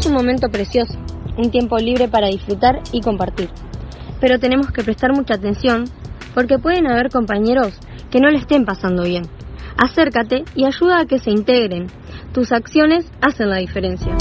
Es un momento precioso, un tiempo libre para disfrutar y compartir. Pero tenemos que prestar mucha atención porque pueden haber compañeros que no le estén pasando bien. Acércate y ayuda a que se integren. Tus acciones hacen la diferencia.